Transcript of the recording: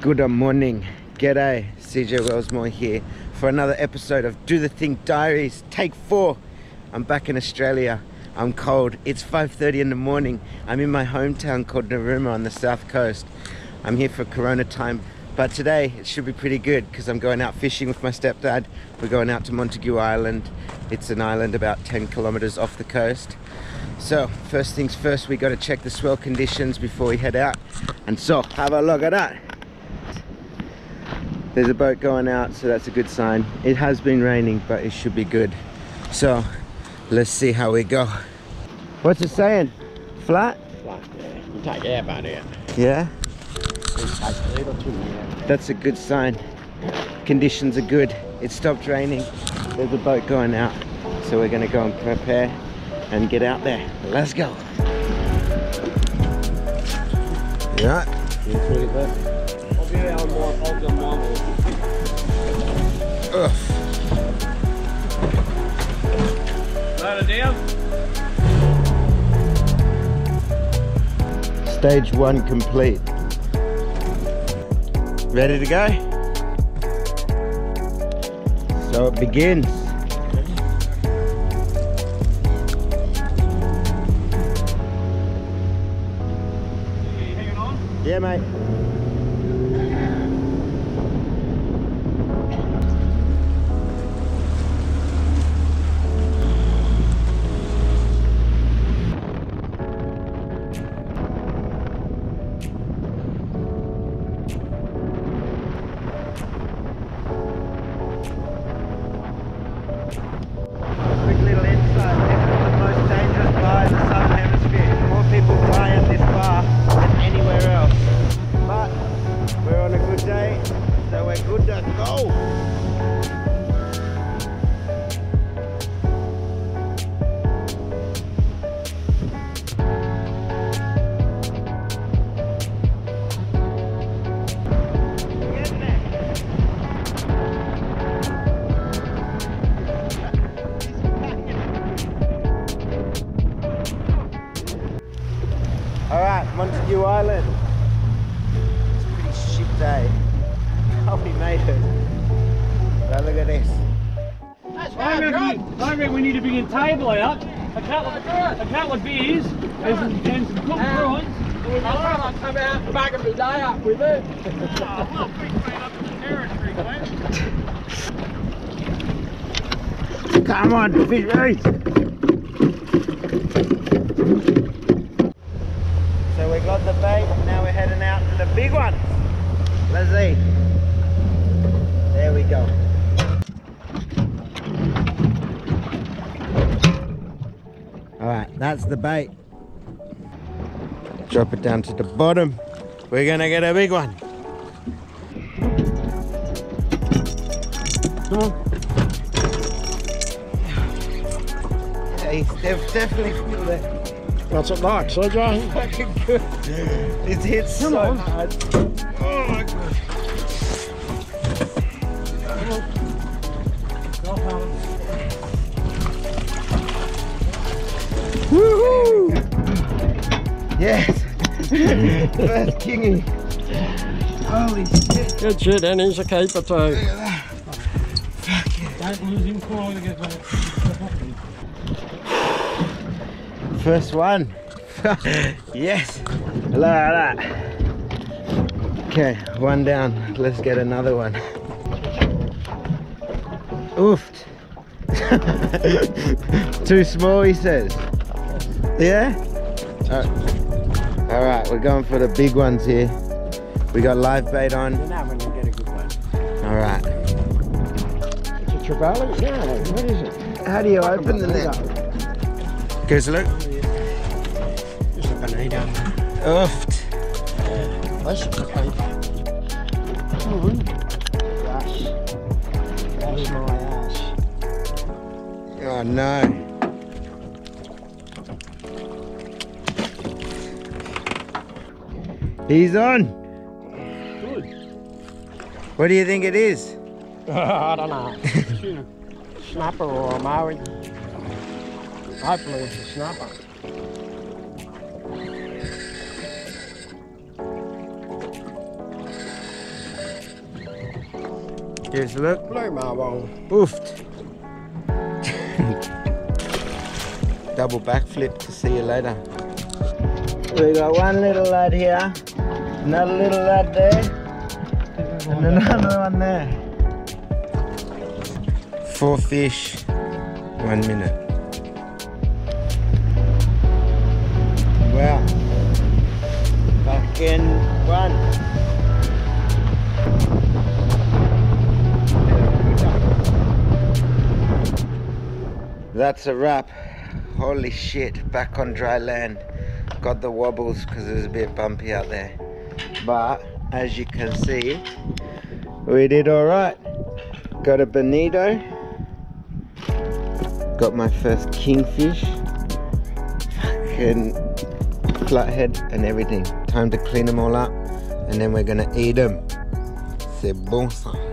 Good morning. G'day. CJ Wellsmore here for another episode of Do the Thing Diaries, take four. I'm back in Australia. I'm cold. It's 5.30 in the morning. I'm in my hometown called Narooma on the south coast. I'm here for Corona time. But today it should be pretty good because I'm going out fishing with my stepdad. We're going out to Montague Island. It's an island about 10 kilometers off the coast. So first things first, we got to check the swell conditions before we head out. And so have a look at that. There's a boat going out, so that's a good sign. It has been raining, but it should be good. So let's see how we go. What's it saying? Flat? Flat, yeah. You take air about it. Yeah, It takes a little too yeah. that's a good sign. Conditions are good. It stopped raining. There's a boat going out. So we're gonna go and prepare and get out there. Let's go. Yeah. Ugh. It down. Stage one complete. Ready to go? So it begins. Yeah, mate. Montague Island. It's a pretty shit day. Oh, we made it. But look at this. I reckon, I reckon we need to bring a table out, a couple of, a couple of beers, and some, and some cooked um, prawns. I'll come out back and be day up with it. Come on, fish race. So we got the bait, now we're heading out to the big one. Let's see. There we go. All right, that's the bait. Drop it down to the bottom. We're gonna get a big one. Come on. Yeah, he's def- definitely. What's it like, CJ? Fucking good. It hits so on. hard. Oh my god. Woohoo! Yes! First kingy. Holy shit. Good shit, and he's a keeper too. Don't lose him before we get back. First one. yes. Look at that. Okay, one down. Let's get another one. Oofed. Too small, he says. Yeah? Alright, All right, we're going for the big ones here. We got live bait on. You know when you get a good one. Alright. It's a trevally? No, what is it? How do you open the net? Goes look. It's a bonito. Oofed. That's okay. Come on. Gosh. That's my ass. Oh no. He's on. Good. What do you think it is? I don't know. Snapper or a Maui. Hopefully it's a snapper. Give us a look. Blue marble. Boofed. Double backflip to see you later. We got one little lad here, another little lad there, and another one there. Four fish, one minute. That's a wrap. Holy shit, back on dry land. Got the wobbles because it was a bit bumpy out there. But as you can see, we did alright. Got a bonito. Got my first kingfish. Fucking flathead and everything. Time to clean them all up and then we're gonna eat them. C'est bon ça.